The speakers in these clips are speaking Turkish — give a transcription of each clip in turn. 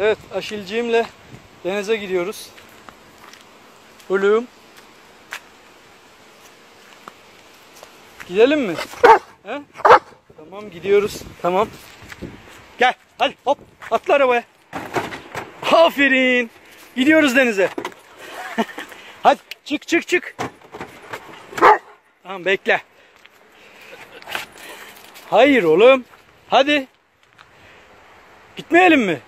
Evet Aşilciğimle denize gidiyoruz. Hulum. Gidelim mi? He? Tamam gidiyoruz. Tamam. Gel hadi hop atla arabaya. Aferin. Gidiyoruz denize. hadi çık çık çık. Tamam bekle. Hayır oğlum. Hadi. Gitmeyelim mi?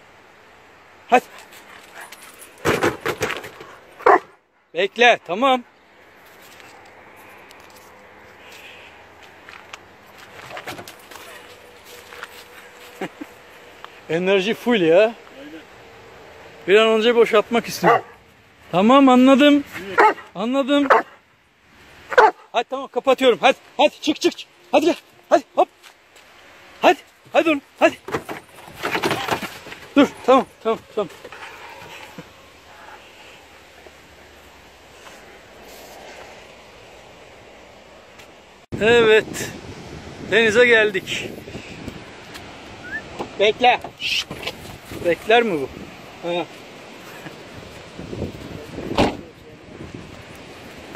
Bekle tamam. Enerji full ya. Bir an önce boşaltmak istiyorum. Tamam anladım. Anladım. Hadi tamam kapatıyorum. Hadi hadi çık çık. çık. Hadi gel. Hadi hop. Hadi. Hadi oğlum. Hadi. Dur tamam tamam tamam. Evet. Denize geldik. Bekle. Şşt. Bekler mi bu? Ha.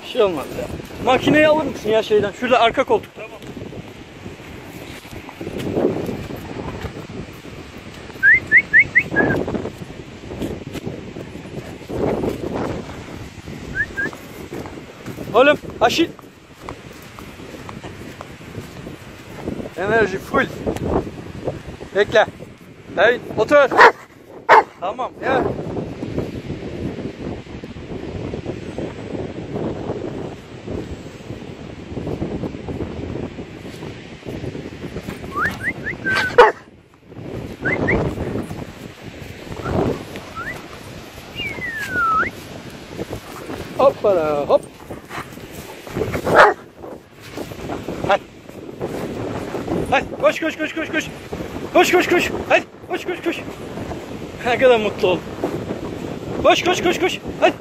Bir şey olmaz ya. Makineyi alır mısın ya şeyden? Şurada arka koltuk. Tamam. Oğlum aşil. Enerji full. Bekle. Hey otur. Tamam ya. Hop. Koş koş koş koş koş. Koş koş koş. Hadi koş koş koş. Ne kadar mutlu ol. Koş koş koş koş. Hadi.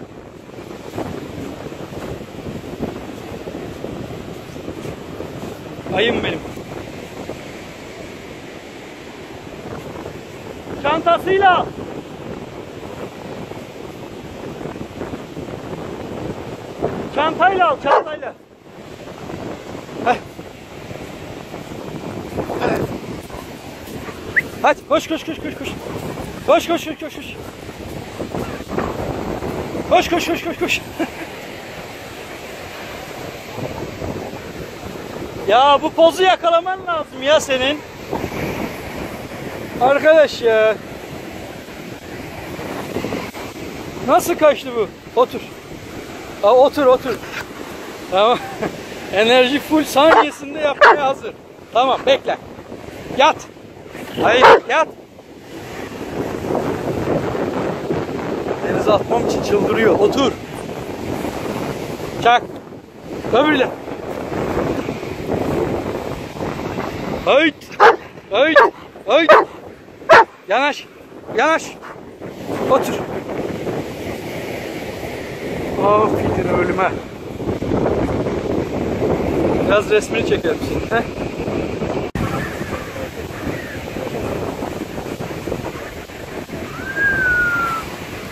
Ayım benim. Çantasıyla. Çantayla al çantayla. Hadi koş koş koş koş koş. Koş koş koş koş koş. Koş koş koş koş koş. ya bu pozu yakalaman lazım ya senin. Arkadaş ya. Nasıl kaçtı bu? Otur. Aa, otur otur. Tamam. Enerji full saniyesinde yapmaya hazır. Tamam bekle. Yat. Hayır yat. Denize atmam için çıldırıyor. Otur. Çak. Öbürle. Hayt. Hayt. Hayt. Yanaş. Yanaş. Otur. Of gidin ölüme. Biraz resmini çekelim şimdi. Heh.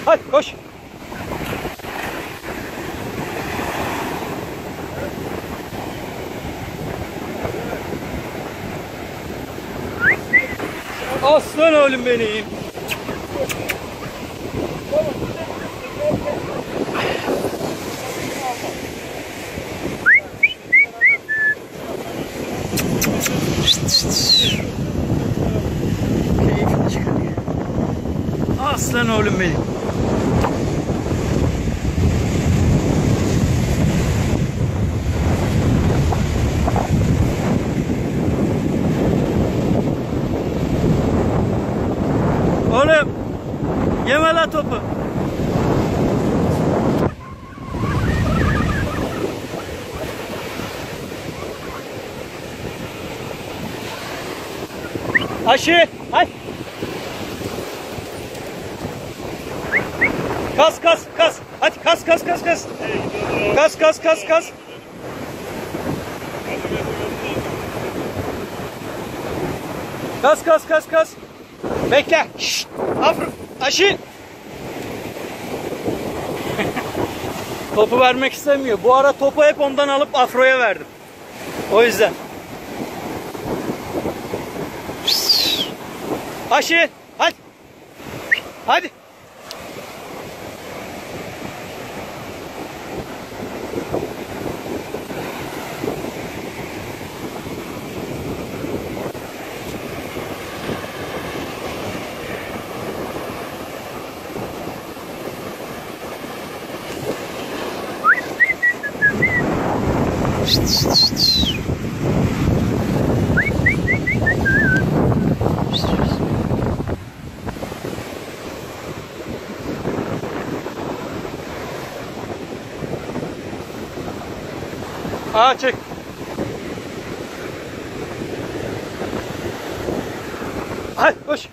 Hadi koş. Aslan oğlum benim. Aslan oğlum benim. Oğlum yeme la topu. Aşı, hadi. Kas. Hadi kas kas kas kas. Kas kas kas kas. Kas kas kas kas. Bekle. Şşt. Aferin. Aşil. Topu vermek istemiyor. Bu ara topu hep ondan alıp Afro'ya verdim. O yüzden. Aşil. Hadi. Hadi. Aa çek. Hadi koş.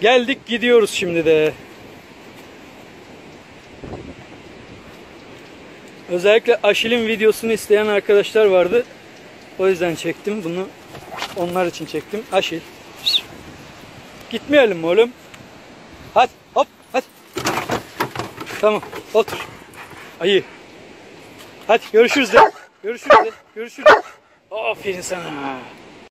Geldik gidiyoruz şimdi de. Özellikle Aşil'in videosunu isteyen arkadaşlar vardı. O yüzden çektim bunu. Onlar için çektim. Aşil. Gitmeyelim mi oğlum? Hadi hop hadi. Tamam otur. Ayı. Hadi görüşürüz de. Görüşürüz de. Görüşürüz. Aferin sana.